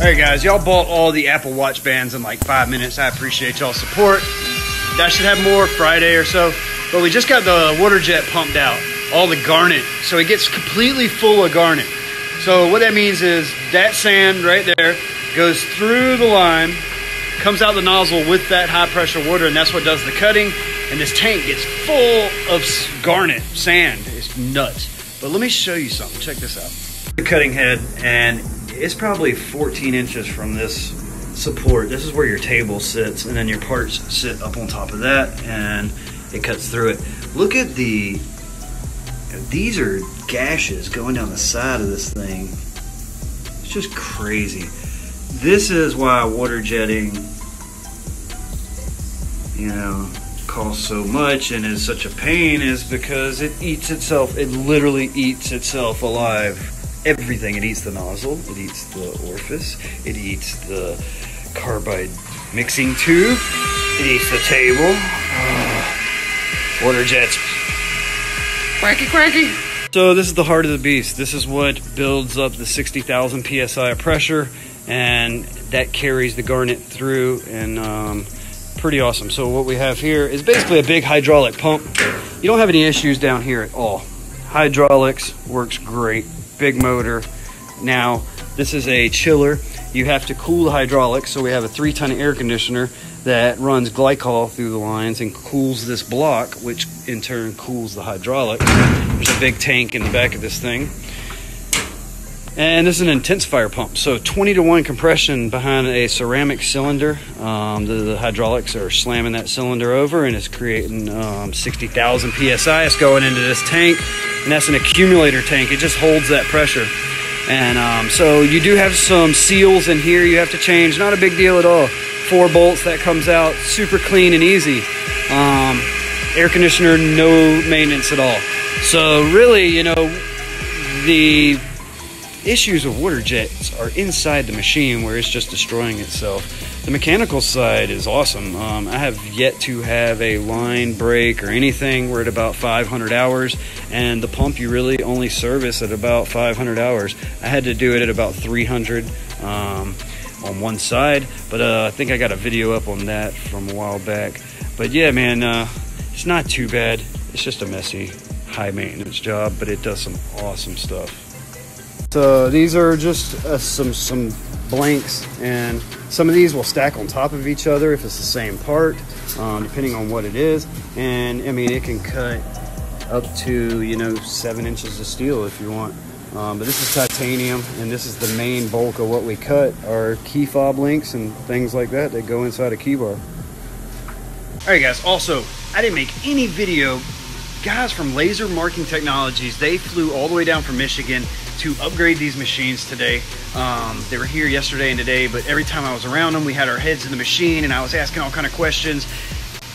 Alright guys, y'all bought all the Apple Watch bands in like five minutes. I appreciate y'all support. That should have more Friday or so. But we just got the water jet pumped out, all the garnet. So it gets completely full of garnet. So what that means is that sand right there goes through the line, comes out the nozzle with that high pressure water, and that's what does the cutting. And this tank gets full of garnet, sand. It's nuts. But let me show you something. Check this out. The cutting head, and it's probably 14 inches from this support. This is where your table sits, and then your parts sit up on top of that, and it cuts through it. Look at the, these are gashes going down the side of this thing. It's just crazy. This is why water jetting, you know, costs so much and is such a pain is because it eats itself, it literally eats itself alive everything. It eats the nozzle, it eats the orifice, it eats the carbide mixing tube, it eats the table. Oh, water jets. Cranky, cranky. So this is the heart of the beast. This is what builds up the 60,000 PSI of pressure and that carries the garnet through and um, pretty awesome. So what we have here is basically a big hydraulic pump. You don't have any issues down here at all. Hydraulics works great big motor. Now, this is a chiller. You have to cool the hydraulics, so we have a three ton air conditioner that runs glycol through the lines and cools this block, which in turn cools the hydraulic. There's a big tank in the back of this thing. And this is an intensifier pump. So 20 to 1 compression behind a ceramic cylinder. Um, the, the, hydraulics are slamming that cylinder over and it's creating um, 60,000 psi. It's going into this tank and that's an accumulator tank. It just holds that pressure. And um, so you do have some seals in here you have to change. Not a big deal at all. Four bolts that comes out super clean and easy. Um, air conditioner, no maintenance at all. So really, you know, the issues of water jets are inside the machine where it's just destroying itself. The mechanical side is awesome. Um, I have yet to have a line break or anything. We're at about 500 hours, and the pump you really only service at about 500 hours. I had to do it at about 300 um, on one side, but uh, I think I got a video up on that from a while back. But yeah, man, uh, it's not too bad. It's just a messy, high maintenance job, but it does some awesome stuff. So these are just uh, some some blanks and some of these will stack on top of each other if it's the same part, um, depending on what it is. And I mean, it can cut up to, you know, seven inches of steel if you want. Um, but this is titanium and this is the main bulk of what we cut are key fob links and things like that that go inside a Keybar. All right guys, also, I didn't make any video. Guys from Laser Marking Technologies, they flew all the way down from Michigan to upgrade these machines today. Um, they were here yesterday and today, but every time I was around them, we had our heads in the machine and I was asking all kind of questions.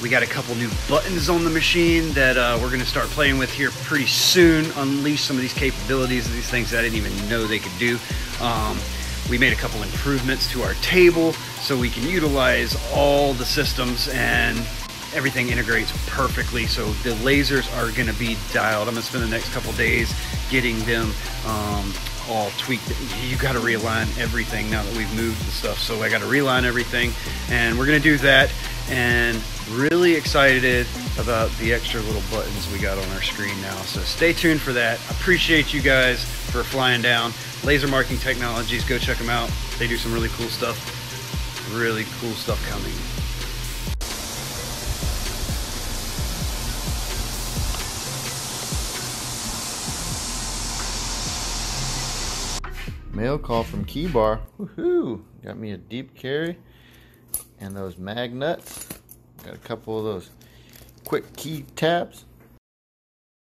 We got a couple new buttons on the machine that uh, we're gonna start playing with here pretty soon, unleash some of these capabilities of these things that I didn't even know they could do. Um, we made a couple improvements to our table so we can utilize all the systems and everything integrates perfectly. So the lasers are going to be dialed. I'm going to spend the next couple days getting them um, all tweaked. You got to realign everything now that we've moved the stuff. So I got to realign everything, and we're going to do that. And really excited about the extra little buttons we got on our screen now. So stay tuned for that. Appreciate you guys for flying down. Laser Marking Technologies, go check them out. They do some really cool stuff. Really cool stuff coming. Mail call from Keybar. Woohoo! Got me a deep carry and those mag nuts. Got a couple of those quick key tabs.